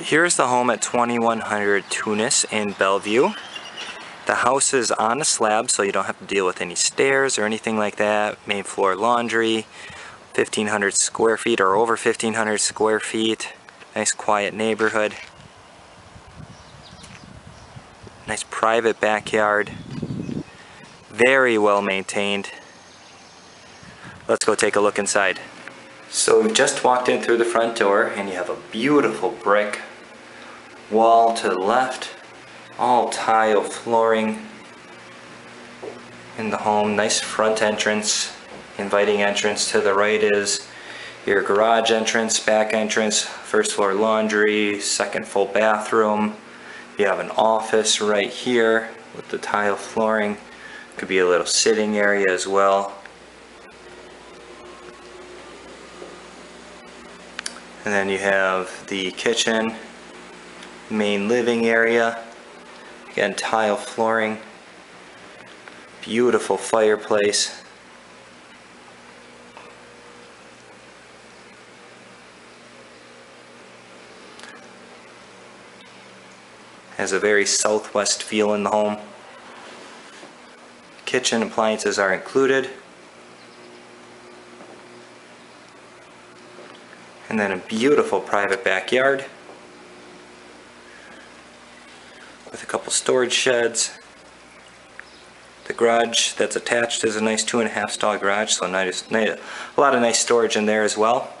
Here's the home at 2100 Tunis in Bellevue. The house is on a slab so you don't have to deal with any stairs or anything like that. Main floor laundry, 1500 square feet or over 1500 square feet. Nice quiet neighborhood. Nice private backyard. Very well maintained. Let's go take a look inside. So we've just walked in through the front door and you have a beautiful brick wall to the left all tile flooring in the home. Nice front entrance, inviting entrance. To the right is your garage entrance, back entrance, first floor laundry, second full bathroom. You have an office right here with the tile flooring. Could be a little sitting area as well. And then you have the kitchen, main living area, Again, tile flooring. Beautiful fireplace. Has a very southwest feel in the home. Kitchen appliances are included. And then a beautiful private backyard. with a couple storage sheds. The garage that's attached is a nice two and a half stall garage, so nice, a lot of nice storage in there as well.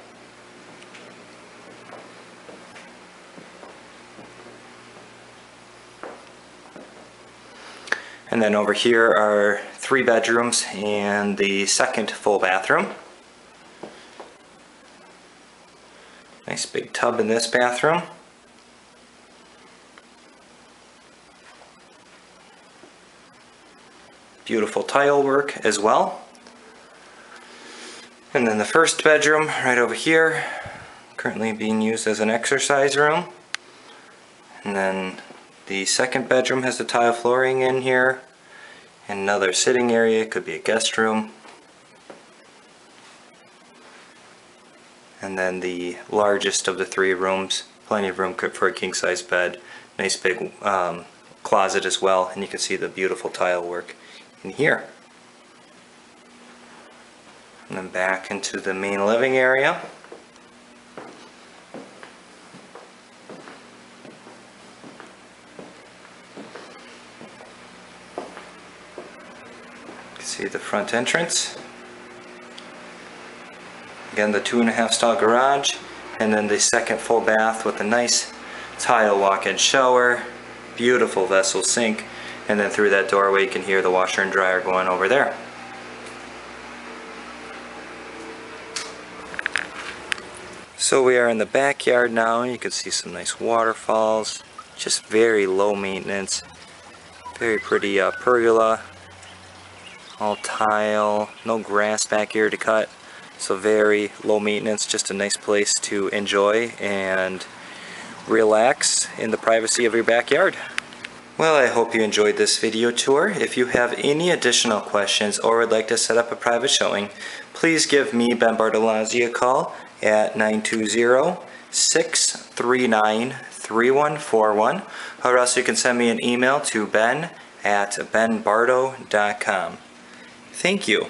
And then over here are three bedrooms and the second full bathroom. Nice big tub in this bathroom. Beautiful tile work as well. And then the first bedroom right over here, currently being used as an exercise room. And then the second bedroom has the tile flooring in here. Another sitting area, could be a guest room. And then the largest of the three rooms, plenty of room for a king size bed. Nice big um, closet as well, and you can see the beautiful tile work in here. And then back into the main living area. see the front entrance. Again, the two and a half stall garage, and then the second full bath with a nice tile walk-in shower, beautiful vessel sink, and then through that doorway you can hear the washer and dryer going over there. So we are in the backyard now. And you can see some nice waterfalls just very low maintenance very pretty uh, pergola all tile no grass back here to cut so very low maintenance just a nice place to enjoy and relax in the privacy of your backyard well, I hope you enjoyed this video tour. If you have any additional questions or would like to set up a private showing, please give me, Ben Bartolazzi, a call at 920-639-3141 or else you can send me an email to ben at benbardo.com. Thank you.